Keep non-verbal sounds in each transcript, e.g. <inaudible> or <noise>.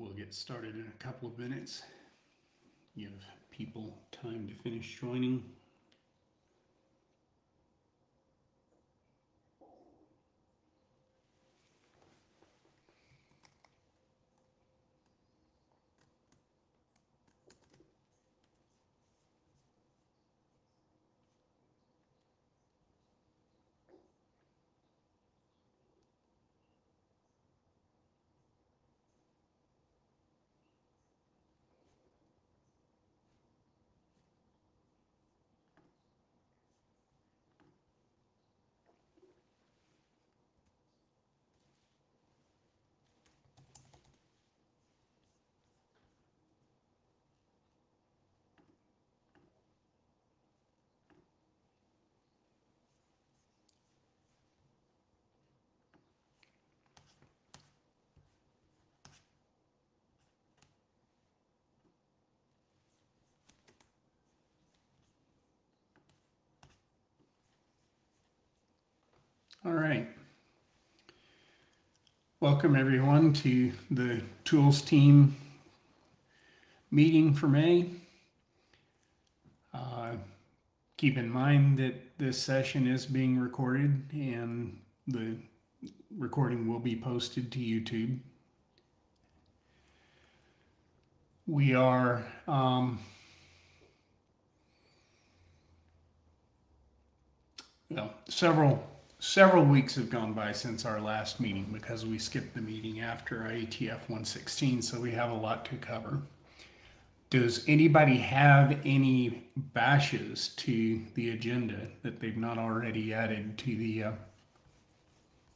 We'll get started in a couple of minutes. Give people time to finish joining. All right. Welcome everyone to the tools team meeting for May. Uh, keep in mind that this session is being recorded and the recording will be posted to YouTube. We are um, well, several several weeks have gone by since our last meeting because we skipped the meeting after IETF 116, so we have a lot to cover. Does anybody have any bashes to the agenda that they've not already added to the uh,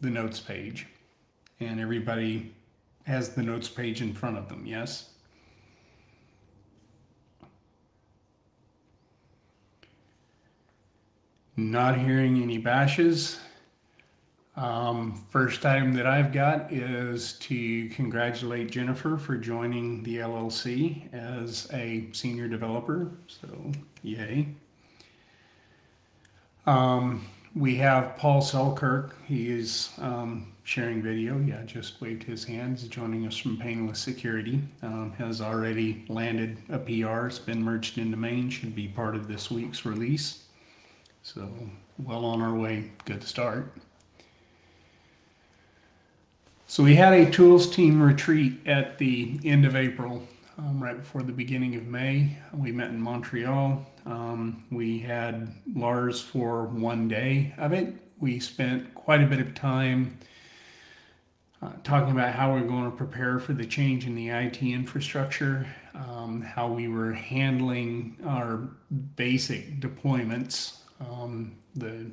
the notes page? And everybody has the notes page in front of them, yes? Not hearing any bashes. Um, first item that I've got is to congratulate Jennifer for joining the LLC as a senior developer. So, yay. Um, we have Paul Selkirk. He is um, sharing video. Yeah, just waved his hands, joining us from Painless Security. Um, has already landed a PR. It's been merged into main. Should be part of this week's release. So, well on our way. Good start. So we had a tools team retreat at the end of April, um, right before the beginning of May. We met in Montreal. Um, we had Lars for one day of it. We spent quite a bit of time uh, talking about how we're going to prepare for the change in the IT infrastructure, um, how we were handling our basic deployments, um, the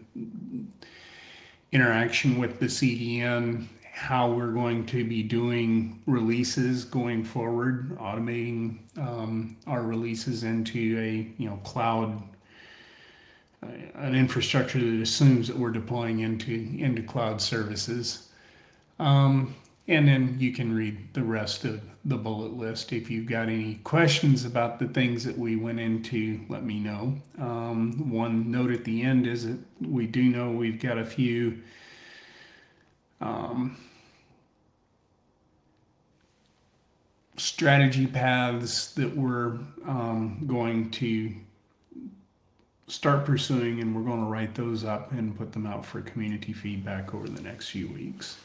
interaction with the CDN, how we're going to be doing releases going forward, automating um, our releases into a you know cloud, uh, an infrastructure that assumes that we're deploying into into cloud services. Um, and then you can read the rest of the bullet list. If you've got any questions about the things that we went into, let me know. Um, one note at the end is that we do know we've got a few um, strategy paths that we're um, going to start pursuing, and we're going to write those up and put them out for community feedback over the next few weeks.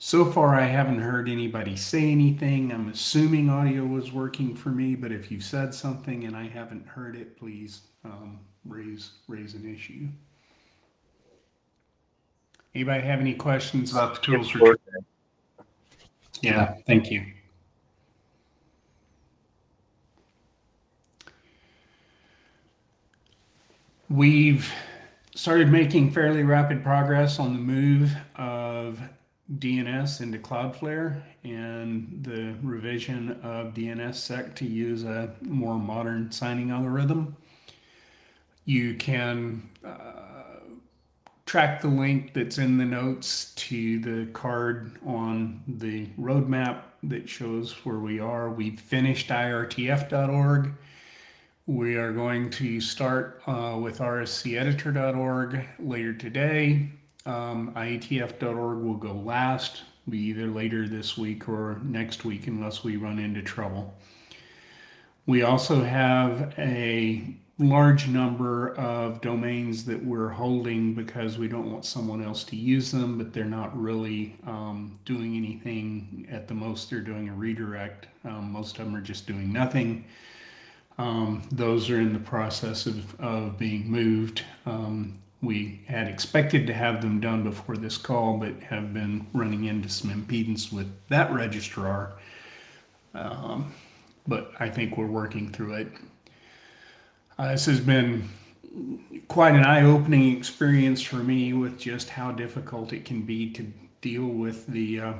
So far, I haven't heard anybody say anything. I'm assuming audio was working for me, but if you said something and I haven't heard it, please um, raise raise an issue. Anybody have any questions about the tools? For yeah, thank you. We've started making fairly rapid progress on the move of DNS into Cloudflare and the revision of DNSSEC to use a more modern signing algorithm. You can uh, track the link that's in the notes to the card on the roadmap that shows where we are. We've finished irtf.org. We are going to start uh, with rfc-editor.org later today. Um, IETF.org will go last. be either later this week or next week unless we run into trouble. We also have a large number of domains that we're holding because we don't want someone else to use them, but they're not really um, doing anything. At the most, they're doing a redirect. Um, most of them are just doing nothing. Um, those are in the process of, of being moved. Um, we had expected to have them done before this call, but have been running into some impedance with that registrar. Um, but I think we're working through it. Uh, this has been quite an eye-opening experience for me with just how difficult it can be to deal with the, uh,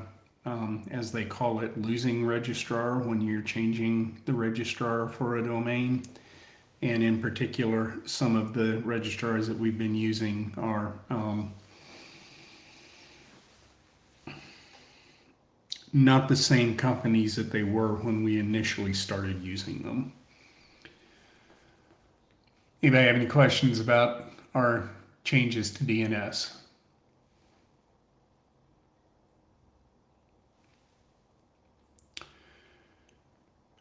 um, as they call it, losing registrar when you're changing the registrar for a domain. And in particular, some of the registrars that we've been using are um, not the same companies that they were when we initially started using them. Anybody have any questions about our changes to DNS?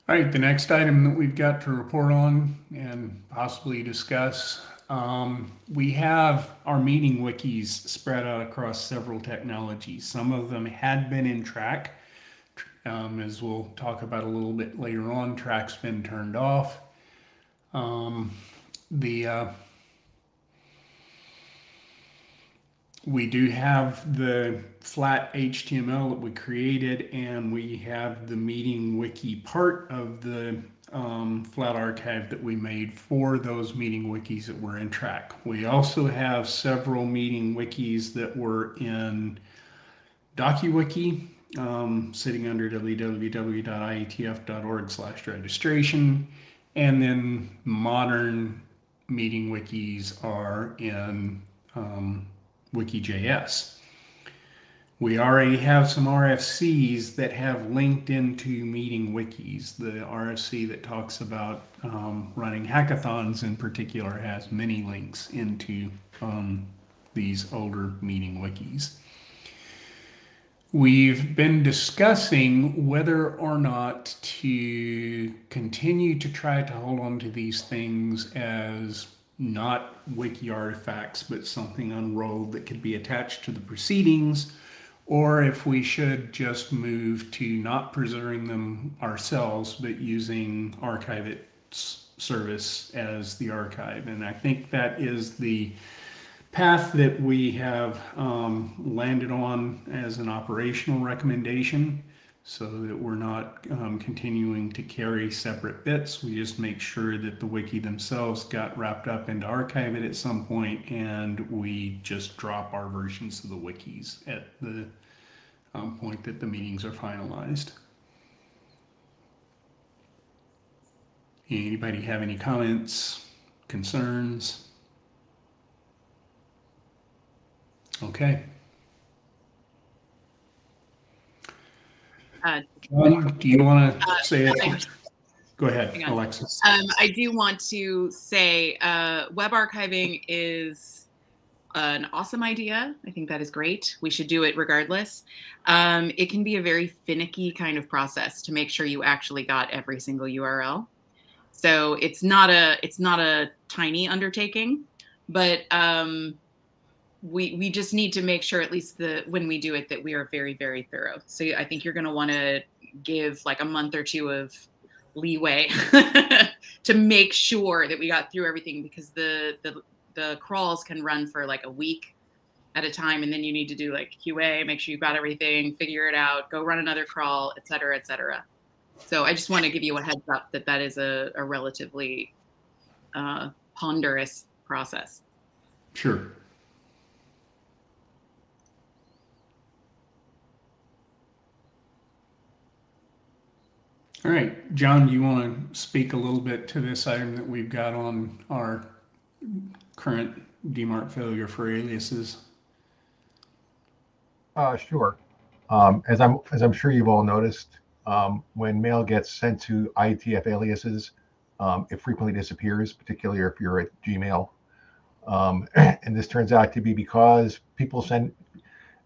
All right, the next item that we've got to report on and possibly discuss, um, we have our meeting wikis spread out across several technologies. Some of them had been in Trac. Um, as we'll talk about a little bit later on, Trac's been turned off. Um, the uh, we do have the flat HTML that we created, and we have the meeting wiki part of the um, flat archive that we made for those meeting wikis that were in Trac. We also have several meeting wikis that were in DokuWiki, um, sitting under www.ietf.org slash registration, and then modern meeting wikis are in um, Wiki.js. We already have some RFCs that have linked into meeting wikis. The RFC that talks about um, running hackathons in particular has many links into um, these older meeting wikis. We've been discussing whether or not to continue to try to hold on to these things as not wiki artifacts, but something unrolled that could be attached to the proceedings, or if we should just move to not preserving them ourselves, but using Archive service as the archive. And I think that is the path that we have um, landed on as an operational recommendation so that we're not um, continuing to carry separate bits. We just make sure that the wiki themselves got wrapped up into Archive-It at some point and we just drop our versions of the wikis at the um, point that the meetings are finalized. Anybody have any comments, concerns? Okay. Uh, John, do you want to uh, say it? Go ahead, Alexis. Um, I do want to say uh, web archiving is an awesome idea. I think that is great. We should do it regardless. Um, it can be a very finicky kind of process to make sure you actually got every single URL. So it's not a it's not a tiny undertaking, but um, we we just need to make sure at least the when we do it that we are very very thorough. So i think you're going to want to give like a month or two of leeway <laughs> to make sure that we got through everything because the the the crawls can run for like a week at a time and then you need to do like qa make sure you've got everything figure it out go run another crawl et cetera et cetera. So i just want to give you a heads up that that is a, a relatively uh, ponderous process. Sure All right, John, do you want to speak a little bit to this item that we've got on our current DMARC failure for aliases? Uh, sure. Um, as I'm as I'm sure you've all noticed, um, when mail gets sent to IETF aliases, um, it frequently disappears, particularly if you're at Gmail. Um, <clears throat> and this turns out to be because people send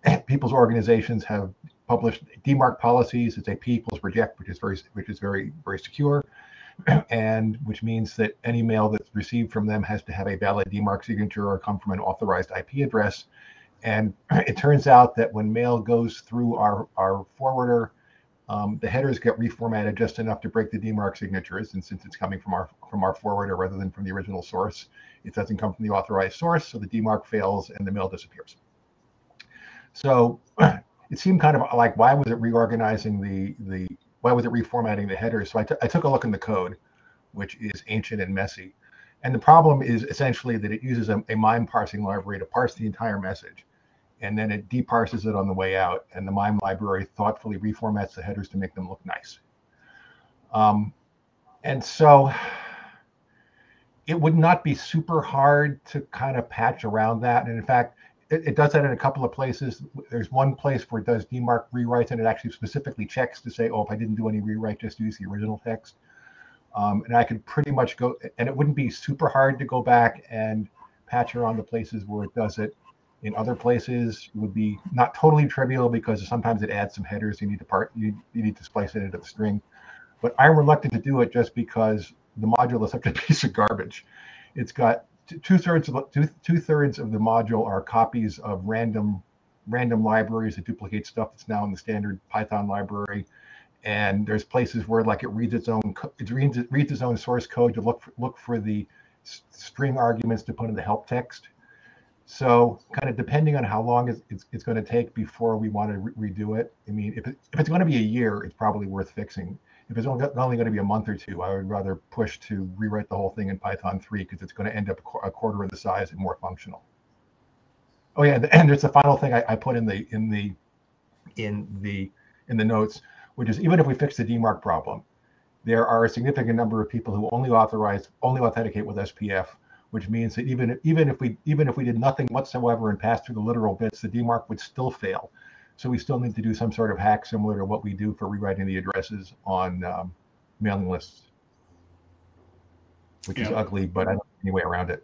<clears throat> people's organizations have published DMARC policies. It's a P equals reject, which is very, which is very, very secure, <clears throat> and which means that any mail that's received from them has to have a valid DMARC signature or come from an authorized IP address. And <clears throat> it turns out that when mail goes through our, our forwarder, um, the headers get reformatted just enough to break the DMARC signatures. And since it's coming from our from our forwarder rather than from the original source, it doesn't come from the authorized source, so the DMARC fails and the mail disappears. So <clears throat> it seemed kind of like why was it reorganizing the the why was it reformatting the headers? So I, I took a look in the code, which is ancient and messy. And the problem is essentially that it uses a, a MIME parsing library to parse the entire message and then it deparses it on the way out. And the MIME library thoughtfully reformats the headers to make them look nice. Um, and so it would not be super hard to kind of patch around that. And in fact, it, it, does that in a couple of places. There's one place where it does DMARC rewrites and it actually specifically checks to say, oh, if I didn't do any rewrite, just use the original text. Um, and I could pretty much go, and it wouldn't be super hard to go back and patch around the places where it does it in other places would be not totally trivial because sometimes it adds some headers you need to part you, you need to splice it into the string but i'm reluctant to do it just because the module is such a <laughs> piece of garbage it's got two thirds of two, two thirds of the module are copies of random random libraries that duplicate stuff that's now in the standard python library and there's places where like it reads its own it reads, it reads its own source code to look for, look for the string arguments to put in the help text so kind of depending on how long it's, it's, it's going to take before we want to re- redo it. I mean, if, it, if it's going to be a year, it's probably worth fixing. If it's only, going to be a month or two, I would rather push to rewrite the whole thing in Python 3 because it's going to end up a quarter of the size and more functional. Oh yeah, and there's the final thing I, I put in the in the in the in the notes, which is even if we fix the DMARC problem, there are a significant number of people who only authorize only authenticate with SPF which means that even even if we even if we did nothing whatsoever and passed through the literal bits, the DMARC would still fail. So we still need to do some sort of hack similar to what we do for rewriting the addresses on um, mailing lists, which yeah. is ugly, but I don't know any way around it.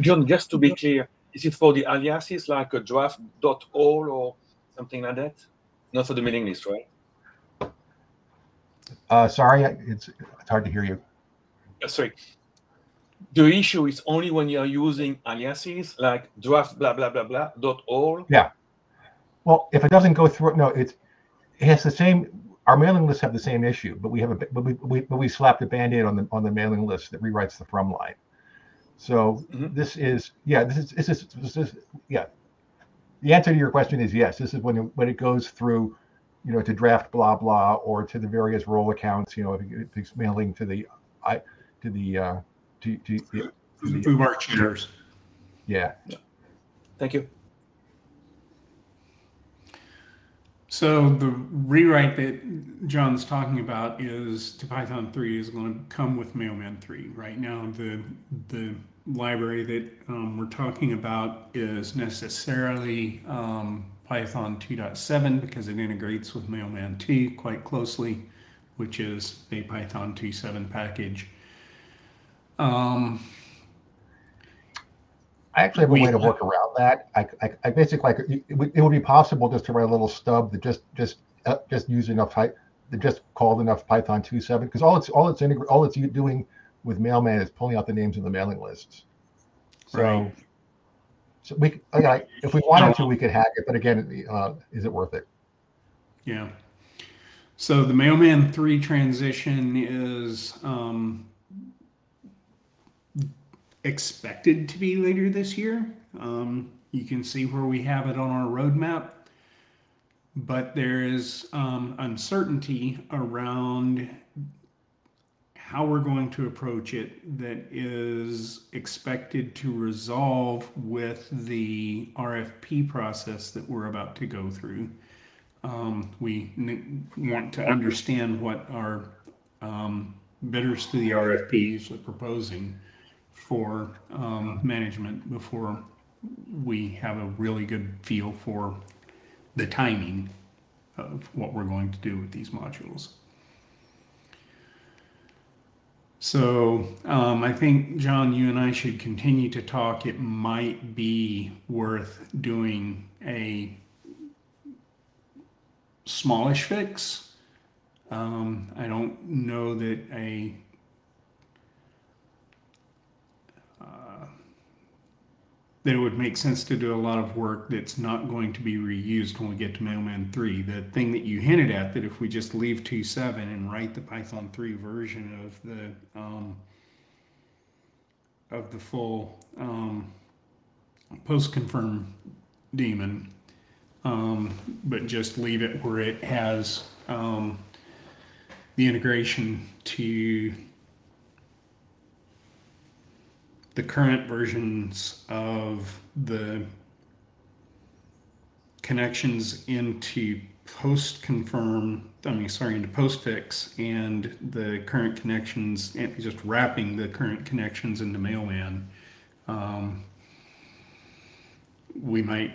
John, just to be clear, is it for the aliases like a draft.all or something like that? Not for the mailing list, right? Uh, sorry, it's it's hard to hear you. Uh, sorry. The issue is only when you are using aliases like draft blah blah blah blah dot all. Yeah. Well, if it doesn't go through, no, it's it has the same. Our mailing lists have the same issue, but we have a but we we, but we slapped a band-aid on the on the mailing list that rewrites the from line. So mm-hmm. this is yeah this is this is this is yeah. The answer to your question is yes. This is when it, when it goes through you know, to draft blah blah or to the various role accounts, you know, if it's mailing to the I to the uh to to, to the DMARC cheaters. Yeah. yeah. Thank you. So the rewrite that John's talking about is to Python 3 is going to come with Mailman 3. Right now, the the library that um, we're talking about is necessarily um, Python 2.7 because it integrates with Mailman 2 quite closely, which is a Python 2.7 package. Um, I actually have a way to work around that. I, I, I basically like it, it, would be possible just to write a little stub that just just uh, just use enough type that just called enough Python 2.7 because all it's all it's integra- all it's doing with Mailman is pulling out the names of the mailing lists. So right. So we, okay, if we wanted to, we could hack it, but again, uh, is it worth it? Yeah. So the Mailman 3 transition is um, expected to be later this year. Um, you can see where we have it on our roadmap, but there is um, uncertainty around how we're going to approach it that is expected to resolve with the RFP process that we're about to go through. Um, we want to understand what our um, bidders to the RFPs are proposing for um, management before we have a really good feel for the timing of what we're going to do with these modules. So um, I think, John, you and I should continue to talk. It might be worth doing a smallish fix. Um, I don't know that a that it would make sense to do a lot of work that's not going to be reused when we get to Mailman 3. The thing that you hinted at, that if we just leave 2.7 and write the Python 3 version of the um, of the full um, postconfirm daemon, um, but just leave it where it has um, the integration to the current versions of the connections into postconfirm i mean sorry into postfix and the current connections and just wrapping the current connections into mailman um, we might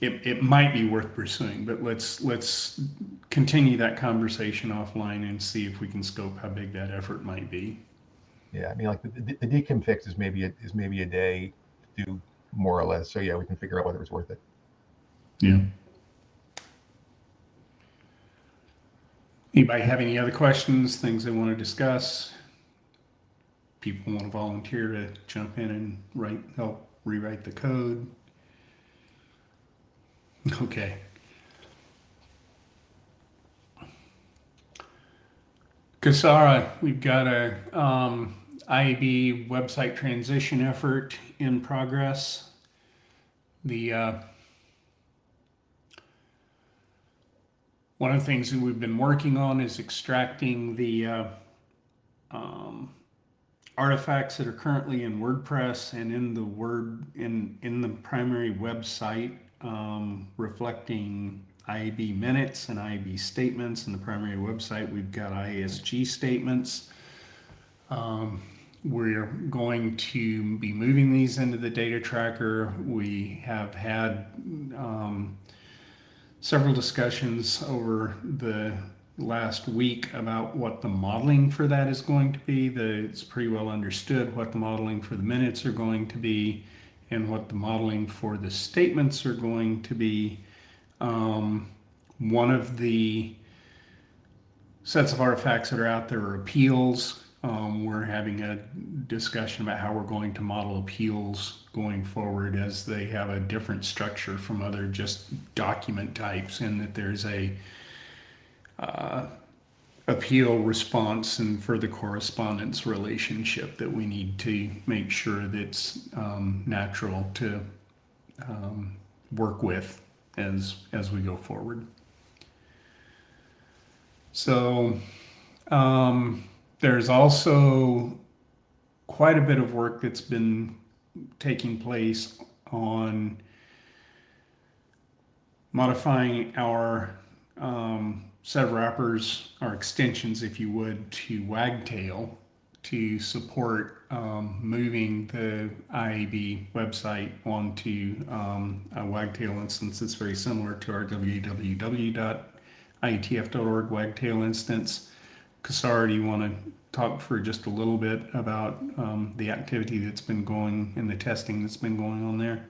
it, it might be worth pursuing but let's let's continue that conversation offline and see if we can scope how big that effort might be Yeah, I mean, like the, the, the DKIM fix is maybe a, is maybe a day to do more or less. So yeah, we can figure out whether it's worth it. Yeah. Anybody have any other questions, things they want to discuss? People want to volunteer to jump in and write, help rewrite the code? <laughs> Okay. Kesara, we've got a um, IAB website transition effort in progress. The uh, one of the things that we've been working on is extracting the uh, um, artifacts that are currently in WordPress and in the Word in in the primary website, um, reflecting IAB minutes and IAB statements. In the primary website, we've got IESG statements. Um, we're going to be moving these into the data tracker. We have had um, several discussions over the last week about what the modeling for that is going to be. The, it's pretty well understood what the modeling for the minutes are going to be and what the modeling for the statements are going to be. Um, one of the sets of artifacts that are out there are appeals. Um, we're having a discussion about how we're going to model appeals going forward as they have a different structure from other just document types and that there's a uh, appeal response and further correspondence relationship that we need to make sure that's um, natural to um, work with as as we go forward. So um, there's also quite a bit of work that's been taking place on modifying our um, set of wrappers, our extensions, if you would, to Wagtail to support um, moving the IAB website onto um, a Wagtail instance that's very similar to our www.ietf.org Wagtail instance. Kasar, do you want to talk for just a little bit about um, the activity that's been going and the testing that's been going on there?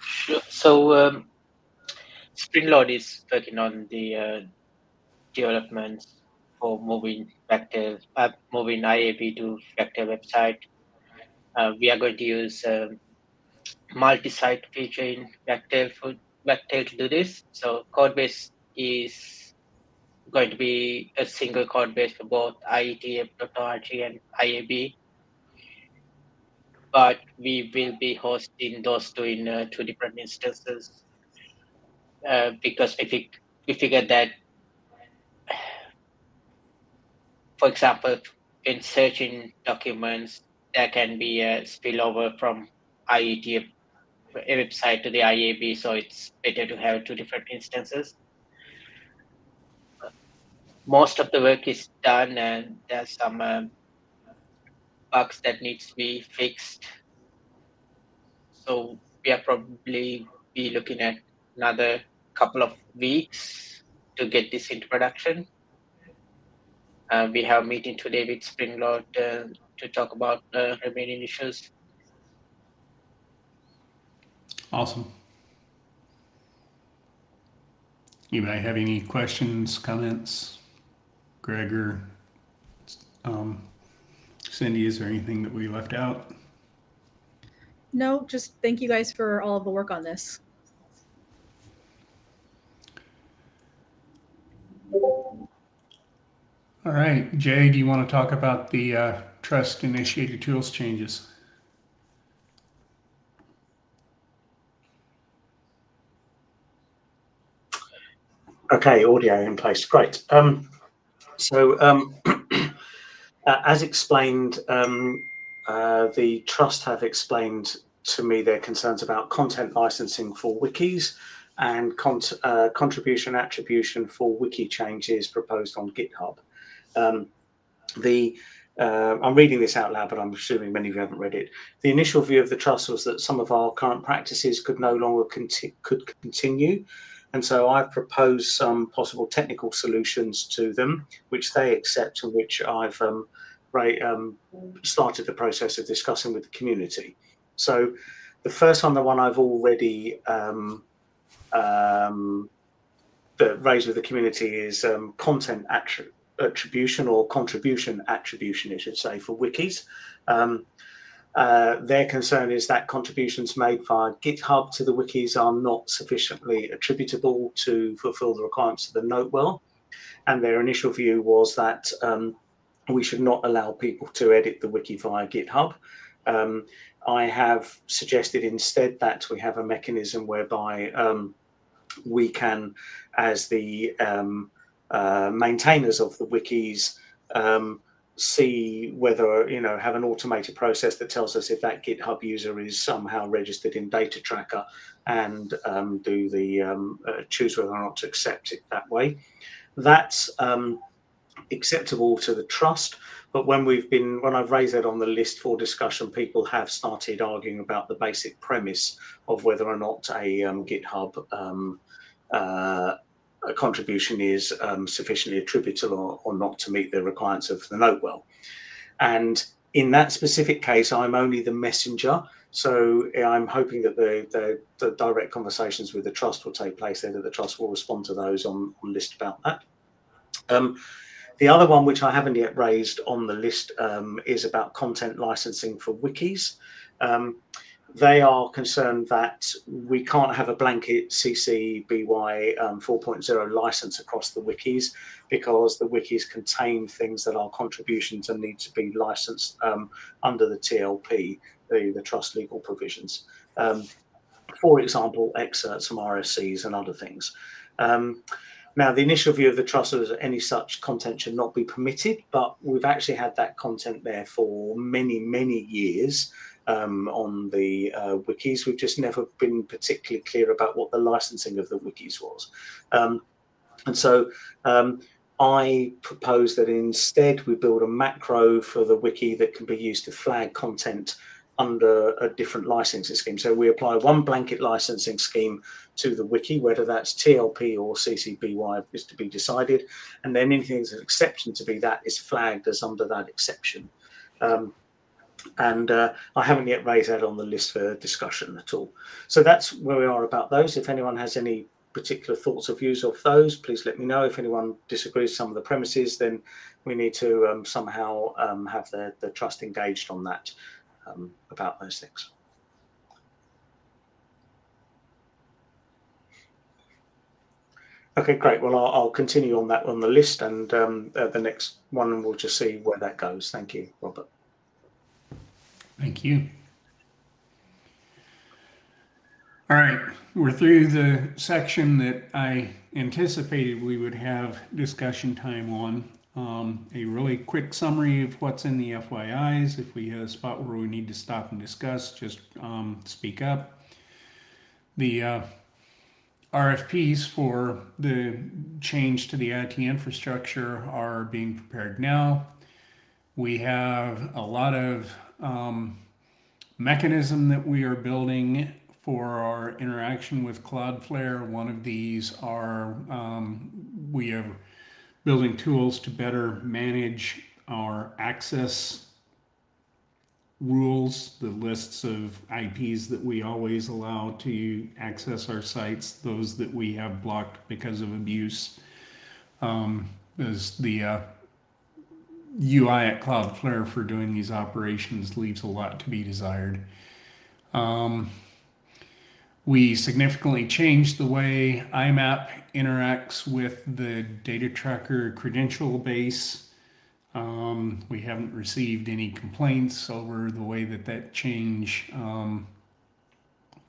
Sure. So um, Springload is working on the uh, developments for moving Vector, uh, moving IAB to Vector website. Uh, we are going to use um, multi-site feature in Vector for Vector to do this. So Codebase is going to be a single code base for both IETF.org and IAB but we will be hosting those two in uh, two different instances uh, because we, fig- we figured that, for example, in searching documents, there can be a spillover from IET website to the IAB, so it's better to have two different instances. Most of the work is done, and there's some um, bugs that needs to be fixed so we are probably be looking at another couple of weeks to get this into production. Uh, we have a meeting today with Springload uh, to talk about uh, remaining issues. Awesome. Anybody have any questions, comments? Gregor, um, Cindy, is there anything that we left out? No, just thank you guys for all of the work on this. All right, Jay, do you want to talk about the uh, trust initiated tools changes? Okay, audio in place. Great. Um, so, um, <clears throat> uh, as explained, um, uh, the trust have explained to me their concerns about content licensing for wikis and cont- uh, contribution attribution for wiki changes proposed on GitHub. Um, the uh, I'm reading this out loud, but I'm assuming many of you haven't read it. The initial view of the trust was that some of our current practices could no longer conti- could continue, and so I've proposed some possible technical solutions to them, which they accept and which I've um, right, um, started the process of discussing with the community. So the first one, the one I've already um, um, raised with the community is um, content attribution or contribution attribution, I should say, for wikis. Um, uh, their concern is that contributions made via GitHub to the wikis are not sufficiently attributable to fulfill the requirements of the Notewell. And their initial view was that um, we should not allow people to edit the wiki via GitHub. Um, I have suggested instead that we have a mechanism whereby um, we can, as the um, uh, maintainers of the wikis, um, see whether you know have an automated process that tells us if that GitHub user is somehow registered in Data Tracker, and um, do the um, uh, choose whether or not to accept it that way. That's um, acceptable to the trust. But when we've been, when I've raised that on the list for discussion, people have started arguing about the basic premise of whether or not a um, GitHub um, uh, a contribution is um, sufficiently attributable or, or, not to meet the requirements of the note well. And in that specific case, I'm only the messenger. So I'm hoping that the, the, the direct conversations with the trust will take place there, that the trust will respond to those on, on list about that. Um, the other one, which I haven't yet raised on the list, um, is about content licensing for wikis. Um, they are concerned that we can't have a blanket CC BY um, 4.0 license across the wikis because the wikis contain things that are contributions and need to be licensed um, under the TLP, the, the trust legal provisions. Um, for example, excerpts from RFCs and other things. Um, now, the initial view of the trust was that any such content should not be permitted, but we've actually had that content there for many, many years um, on the uh, wikis. We've just never been particularly clear about what the licensing of the wikis was. Um, and so um, I propose that instead we build a macro for the wiki that can be used to flag content under a different licensing scheme. So we apply one blanket licensing scheme to the wiki, whether that's TLP or CC BY is to be decided, and then anything that's an exception to be that is flagged as under that exception. Um, and uh, I haven't yet raised that on the list for discussion at all. So that's where we are about those. If anyone has any particular thoughts or views of those, please let me know. If anyone disagrees some of the premises, then we need to um, somehow um, have the, the trust engaged on that um, about those things. Okay, great. Well, I'll, I'll, continue on that on the list, and um, uh, the next one we'll just see where that goes. Thank you, Robert. Thank you. All right, we're through the section that I anticipated we would have discussion time on. Um, a really quick summary of what's in the FYIs. If we have a spot where we need to stop and discuss, just um, speak up. The uh, RFPs for the change to the IT infrastructure are being prepared now. We have a lot of um, mechanism that we are building for our interaction with Cloudflare. One of these are um, we are building tools to better manage our access rules, the lists of IPs that we always allow to access our sites, those that we have blocked because of abuse. Um, is the uh, UI at Cloudflare for doing these operations leaves a lot to be desired. Um, we significantly changed the way IMAP interacts with the data tracker credential base. Um, we haven't received any complaints over the way that that change um,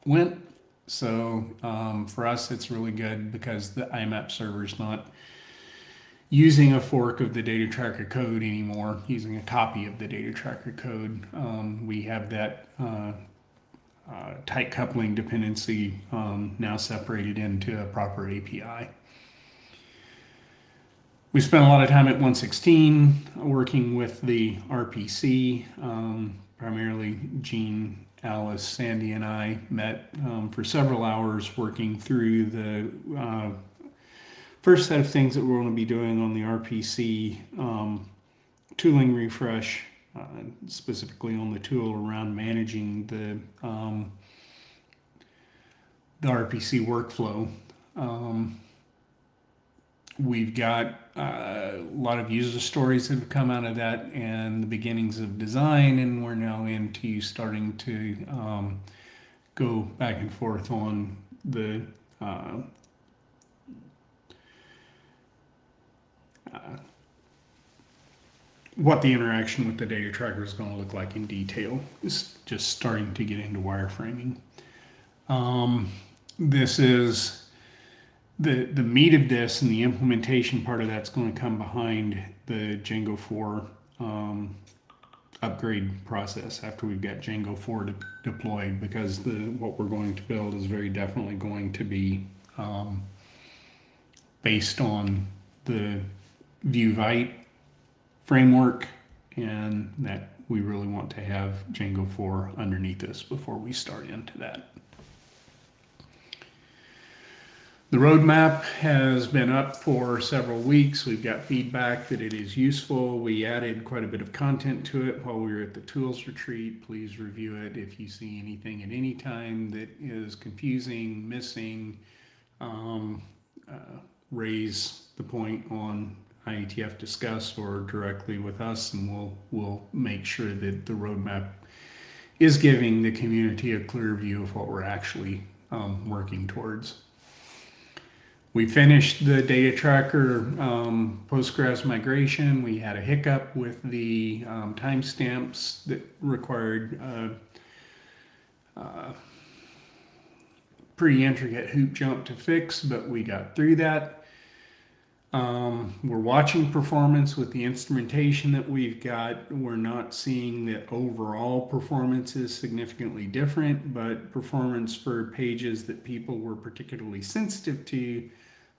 went. So um, for us, it's really good because the IMAP server is not using a fork of the data tracker code anymore, using a copy of the data tracker code. Um, we have that uh, uh, tight coupling dependency um, now separated into a proper API. We spent a lot of time at 116 working with the RPC, um, primarily Jean, Alice, Sandy, and I met um, for several hours working through the uh, first set of things that we're going to be doing on the RPC um, tooling refresh, uh, specifically on the tool around managing the um, the RPC workflow. Um, we've got uh, a lot of user stories that have come out of that and the beginnings of design, and we're now into starting to um, go back and forth on the uh, uh, what the interaction with the data tracker is going to look like in detail. It's just starting to get into wireframing. Um, this is the the meat of this and the implementation part of that's going to come behind the Django 4 um, upgrade process after we've got Django 4 de deployed because the what we're going to build is very definitely going to be um, based on the Vue-Vite framework and that we really want to have Django 4 underneath us before we start into that. The roadmap has been up for several weeks. We've got feedback that it is useful. We added quite a bit of content to it while we were at the tools retreat. Please review it if you see anything at any time that is confusing, missing. Um, uh, raise the point on IETF discuss or directly with us, and we'll we'll make sure that the roadmap is giving the community a clear view of what we're actually um, working towards. We finished the data tracker um, Postgres migration. We had a hiccup with the um, timestamps that required uh, uh, pretty intricate hoop jump to fix, but we got through that. Um, we're watching performance with the instrumentation that we've got. We're not seeing that overall performance is significantly different, but performance for pages that people were particularly sensitive to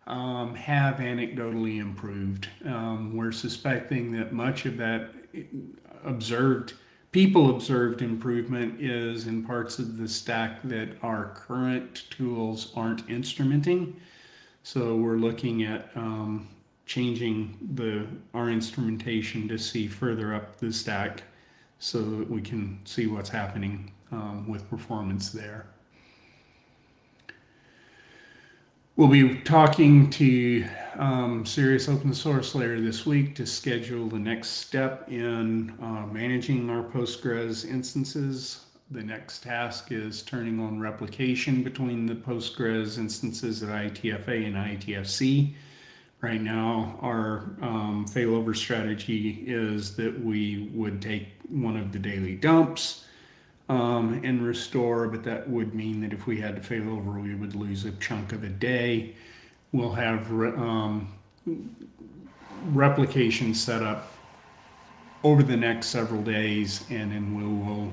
um, have anecdotally improved. Um, we're suspecting that much of that observed, people observed improvement is in parts of the stack that our current tools aren't instrumenting. So we're looking at um, changing the our instrumentation to see further up the stack so that we can see what's happening um, with performance there. We'll be talking to um, Sirius Open Source later this week to schedule the next step in uh, managing our Postgres instances the next task is turning on replication between the Postgres instances at IETFA and IETFC. Right now, our um, failover strategy is that we would take one of the daily dumps um, and restore, but that would mean that if we had to failover, we would lose a chunk of a day. We'll have re um, replication set up over the next several days, and then we will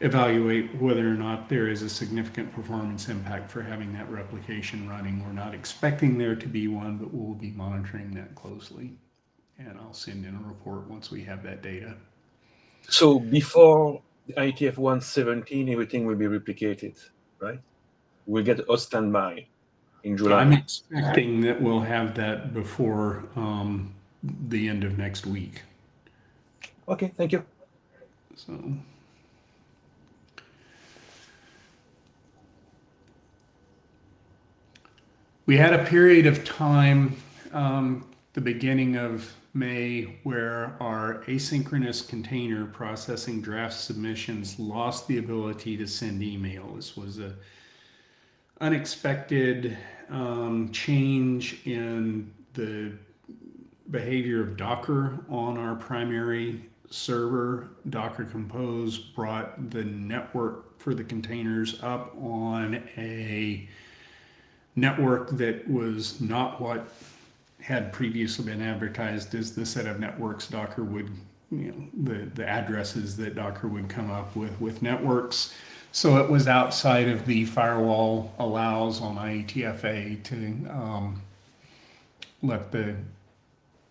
evaluate whether or not there is a significant performance impact for having that replication running. We're not expecting there to be one, but we'll be monitoring that closely. And I'll send in a report once we have that data. So before the IETF 117, everything will be replicated, right? We'll get a standby in July. I'm expecting that we'll have that before um, the end of next week. Okay, thank you. So. We had a period of time, um, the beginning of May, where our asynchronous container processing draft submissions lost the ability to send email. This was a unexpected um, change in the behavior of Docker on our primary server. Docker Compose brought the network for the containers up on a network that was not what had previously been advertised as the set of networks Docker would, you know, the, the addresses that Docker would come up with with networks. So it was outside of the firewall allows on IETFA to um, let the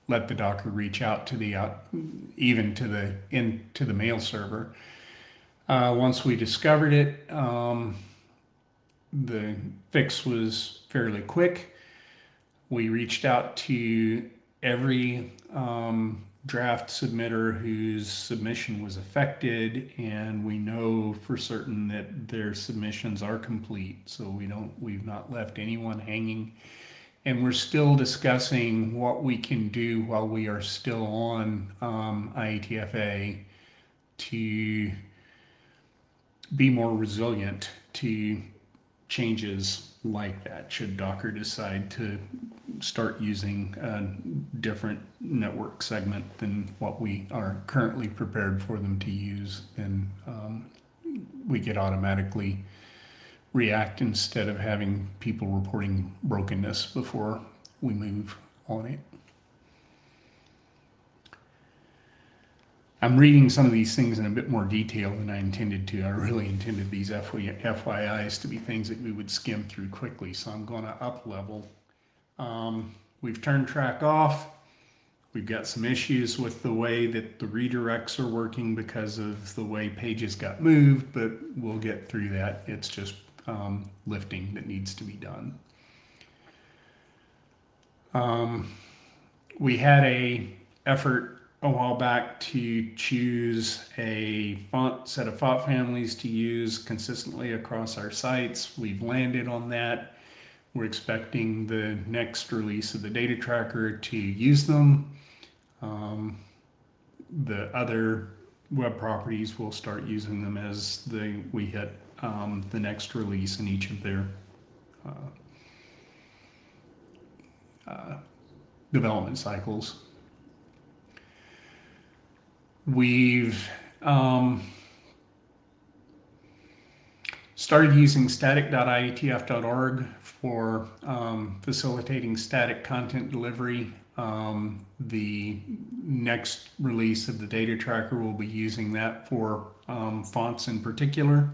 let the Docker reach out to the out, even to the in to the mail server. Uh, once we discovered it, um, the fix was fairly quick. We reached out to every um, draft submitter whose submission was affected, and we know for certain that their submissions are complete. So we don't, we've not left anyone hanging. And we're still discussing what we can do while we are still on um, IETFA to be more resilient to changes like that should Docker decide to start using a different network segment than what we are currently prepared for them to use, then um, we could automatically react instead of having people reporting brokenness before we move on it. I'm reading some of these things in a bit more detail than I intended to. I really intended these FYIs to be things that we would skim through quickly, so I'm going to up level. Um, we've turned Trac off. We've got some issues with the way that the redirects are working because of the way pages got moved, but we'll get through that. It's just um, lifting that needs to be done. Um, we had a effort a while back to choose a font set of font families to use consistently across our sites. We've landed on that. We're expecting the next release of the data tracker to use them. Um, the other web properties will start using them as the, we hit um, the next release in each of their uh, uh, development cycles. We've um, started using static.ietf.org for um, facilitating static content delivery. Um, the next release of the data tracker will be using that for um, fonts in particular.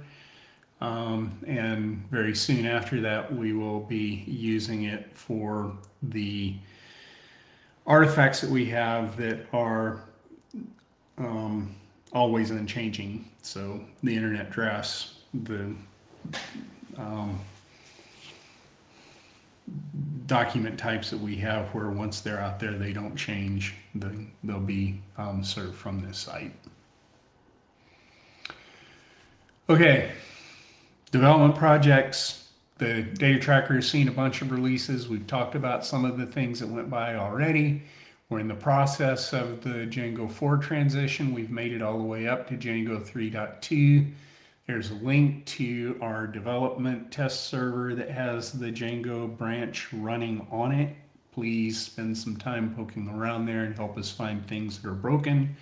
Um, and very soon after that, we will be using it for the artifacts that we have that are um, always unchanging. So the internet drafts, the um, document types that we have where once they're out there, they don't change. The, they'll be um, served from this site. Okay, development projects. The data tracker has seen a bunch of releases. We've talked about some of the things that went by already. We're in the process of the Django 4 transition. We've made it all the way up to Django 3.2. There's a link to our development test server that has the Django branch running on it. Please spend some time poking around there and help us find things that are broken.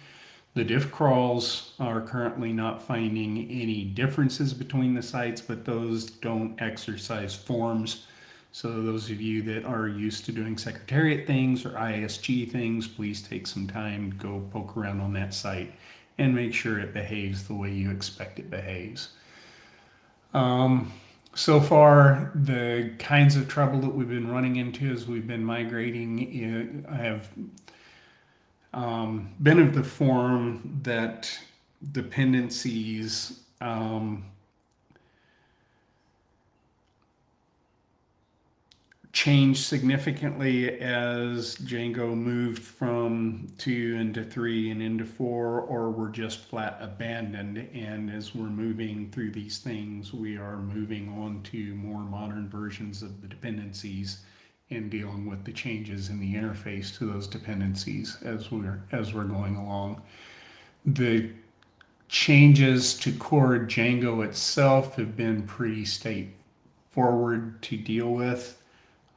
The diff crawls are currently not finding any differences between the sites, but those don't exercise forms so those of you that are used to doing Secretariat things or IESG things, please take some time, go poke around on that site and make sure it behaves the way you expect it behaves. Um, so far, the kinds of trouble that we've been running into as we've been migrating, have um, been of the form that dependencies um, changed significantly as Django moved from two into three and into four, or were just flat abandoned. And as we're moving through these things, we are moving on to more modern versions of the dependencies and dealing with the changes in the interface to those dependencies as we're as we're going along. The changes to core Django itself have been pretty straightforward to deal with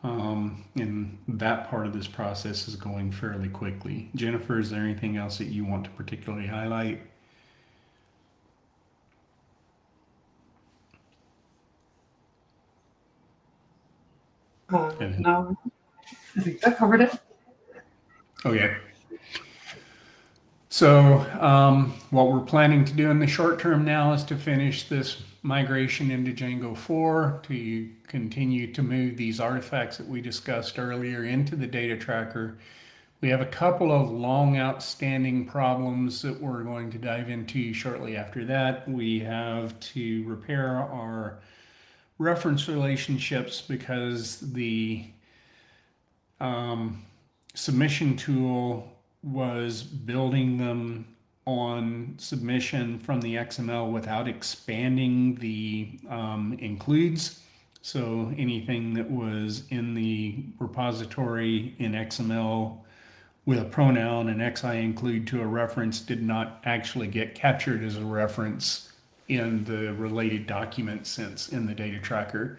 um, and that part of this process is going fairly quickly. Jennifer, is there anything else that you want to particularly highlight? Uh, no, I think that covered it. Okay. So um, what we're planning to do in the short term now is to finish this migration into Django 4 to continue to move these artifacts that we discussed earlier into the data tracker. We have a couple of long outstanding problems that we're going to dive into shortly after that. We have to repair our reference relationships because the um, submission tool was building them on submission from the XML without expanding the um, includes. So anything that was in the repository in XML with a pronoun and XI include to a reference did not actually get captured as a reference in the related document sense in the data tracker.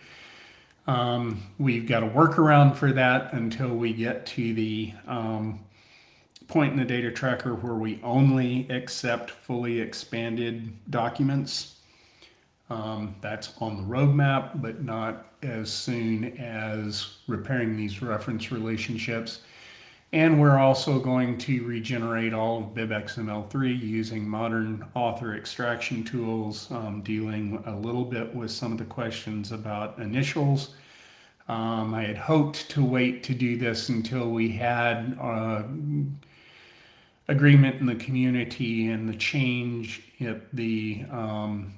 Um, we've got a workaround for that until we get to the um, point in the data tracker where we only accept fully expanded documents. Um, that's on the roadmap, but not as soon as repairing these reference relationships. And we're also going to regenerate all of bibxml3 using modern author extraction tools, um, dealing a little bit with some of the questions about initials. Um, I had hoped to wait to do this until we had uh, agreement in the community and the change at the um,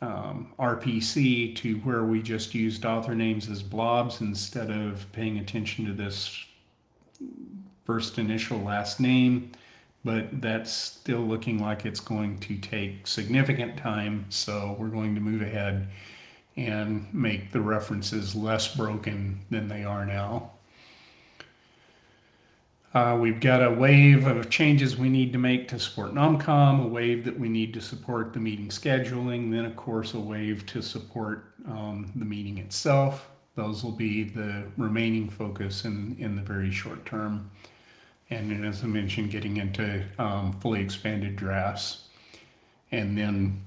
um, RPC to where we just used author names as blobs instead of paying attention to this first initial last name. But that's still looking like it's going to take significant time. So we're going to move ahead and make the references less broken than they are now. Uh, we've got a wave of changes we need to make to support NOMCOM, a wave that we need to support the meeting scheduling, then of course a wave to support um, the meeting itself. Those will be the remaining focus in, in the very short term. And as I mentioned, getting into um, fully expanded drafts. And then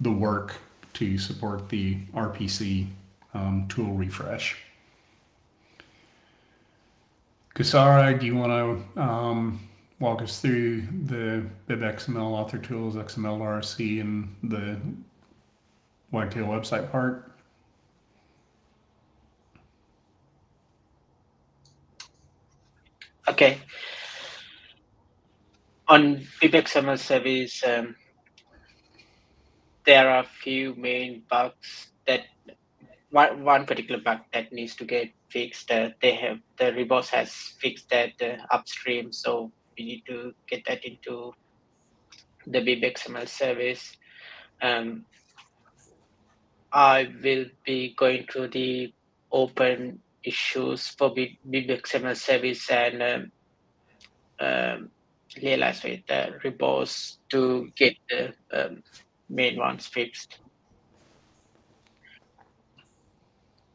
the work to support the RPC um, tool refresh. Kesara, do you want to um, walk us through the BibXML author tools, XML RC, and the Wagtail website part? Okay. On BibXML service, um, there are a few main bugs that one, one particular bug that needs to get fixed. They have the Ribose has fixed that upstream, so we need to get that into the BibXML service. Um, I will be going through the open issues for BibXML service and um, um, liaise with the Ribose to get the um, main ones fixed.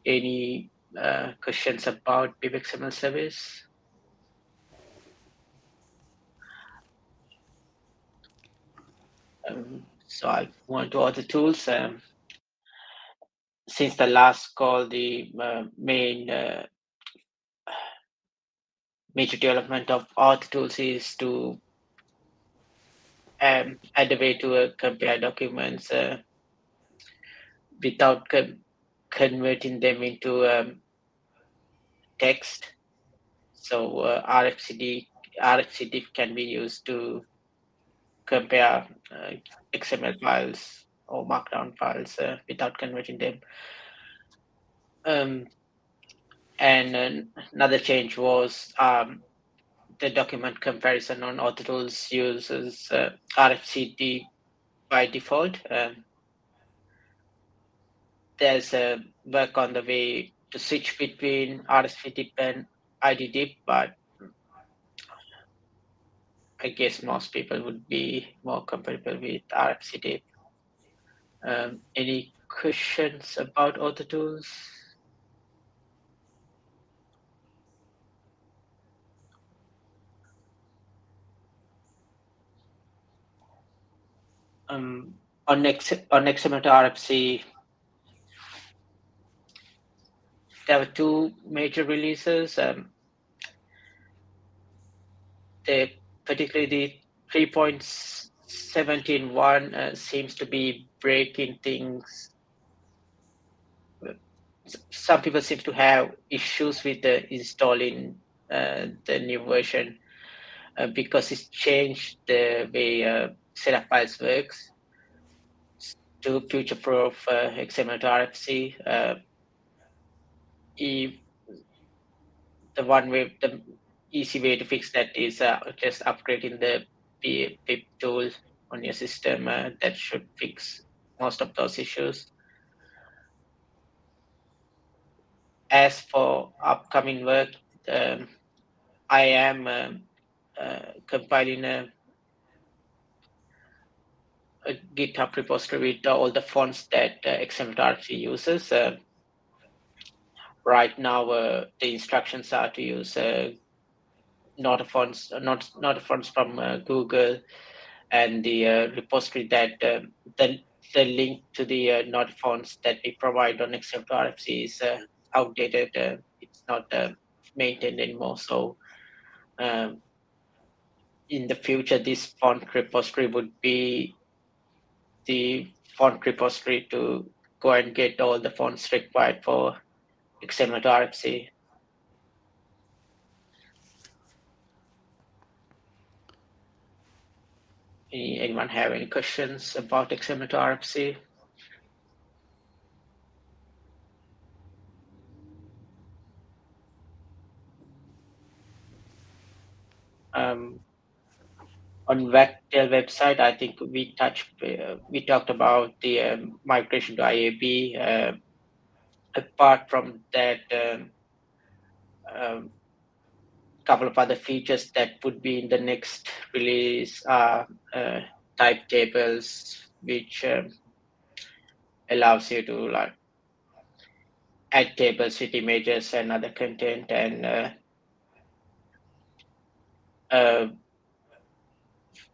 any uh, questions about BibXML service? Um, so I want to other tools. Um, since the last call, the uh, main uh, major development of auth tools is to um, add a way to uh, compare documents uh, without converting them into um, text. So uh, RFCD can be used to compare uh, XML files or Markdown files uh, without converting them. Um, and another change was um, the document comparison on AutoTools uses uh, RFCD by default. Um, there's a work on the way to switch between rfcdiff and iddiff, but I guess most people would be more compatible with rfcdiff. Um, any questions about AutoTools? Um, on next on XML to RFC, there were two major releases. Um, the particularly the 3.17.1 uh, seems to be breaking things. Some people seem to have issues with installing uh, the new version uh, because it's changed the way uh, setup files works to future-proof uh, XML to RFC. Uh, the one way, the easy way to fix that is uh, just upgrading the pip tool on your system. Uh, that should fix most of those issues. As for upcoming work, um, I am um, uh, compiling a, a, GitHub repository with all the fonts that uh, XML uses. Uh, right now, uh, the instructions are to use uh, Noto fonts, not Noto fonts from uh, Google, and the uh, repository that um, the the link to the uh, Noto fonts that we provide on XML RFC is uh, outdated. Uh, it's not uh, maintained anymore. So um, in the future, this font repository would be the font repository to go and get all the fonts required for RFC. Anyone have any questions about to Um, on Wagtail website, I think we touched, uh, we talked about the um, migration to IAB. Uh, apart from that, um, um, couple of other features that would be in the next release are uh, type tables, which um, allows you to like add tables with images and other content and uh, uh,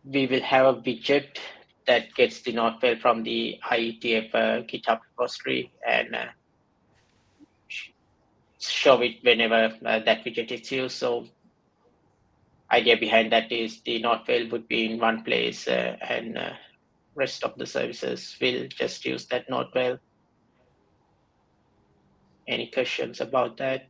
we will have a widget that gets the file from the IETF uh, GitHub repository and uh, show it whenever uh, that widget is used. So idea behind that is the node file would be in one place uh, and uh, rest of the services will just use that node file. Any questions about that?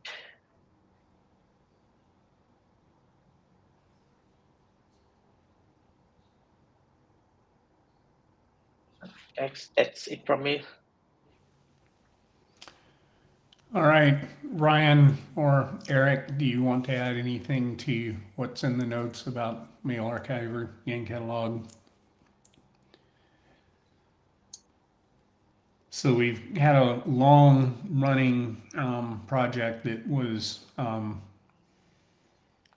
That's, that's it from me. All right, Ryan or Eric, do you want to add anything to what's in the notes about Mail Archiver, Yan Catalog? So we've had a long running um, project that was um,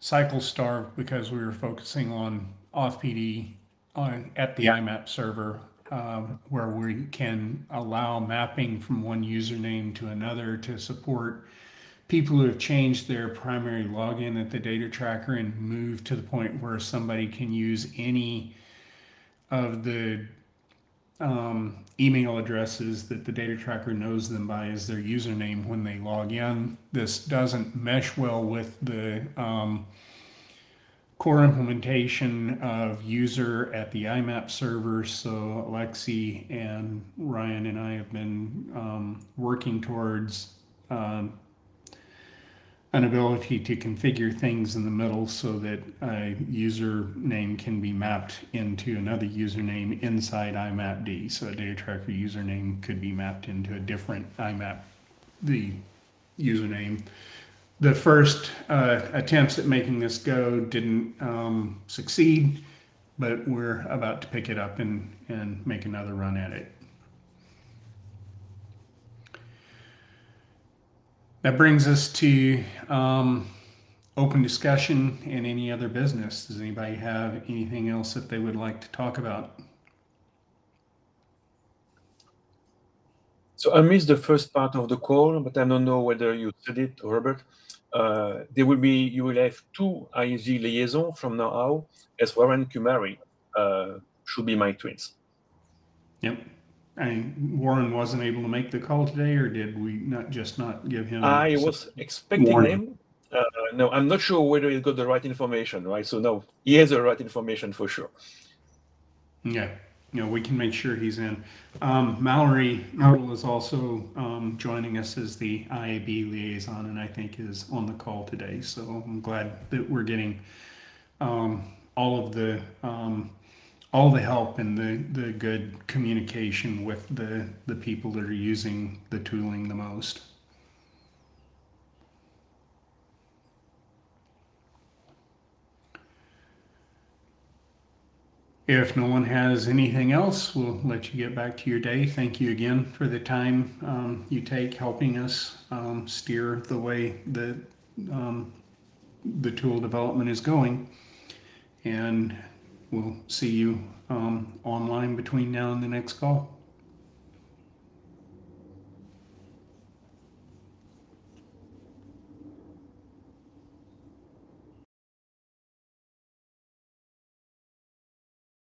cycle starved because we were focusing on off PD on at the IMAP server um, where we can allow mapping from one username to another to support people who have changed their primary login at the data tracker and move to the point where somebody can use any of the um, email addresses that the data tracker knows them by as their username when they log in. This doesn't mesh well with the um, core implementation of user at the IMAP server. So Alexey and Ryan and I have been um, working towards um, an ability to configure things in the middle so that a username can be mapped into another username inside IMAPD. So a data tracker username could be mapped into a different IMAP, the username. The first uh, attempts at making this go didn't um, succeed, but we're about to pick it up and, and make another run at it. That brings us to um, open discussion and any other business. Does anybody have anything else that they would like to talk about? So I missed the first part of the call, but I don't know whether you said it, Robert. Uh, there will be you will have two IESG liaison from now on, as Warren Kumari uh, should be my twins. Yep. I, Warren wasn't able to make the call today, or did we not just not give him? I was expecting him. Uh, no, I'm not sure whether he got the right information, right? So no, he has the right information for sure. Yeah, you know, we can make sure he's in. Um, Mallory Knodel is also um, joining us as the IAB liaison, and I think is on the call today. So I'm glad that we're getting um, all of the um, all the help and the the good communication with the the people that are using the tooling the most. If no one has anything else, we'll let you get back to your day. Thank you again for the time um, you take helping us um, steer the way that um, the tool development is going. And we'll see you um, online between now and the next call.